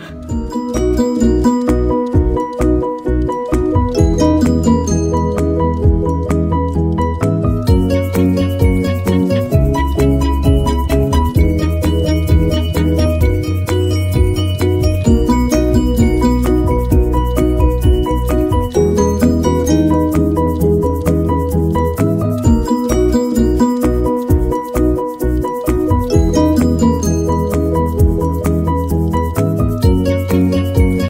음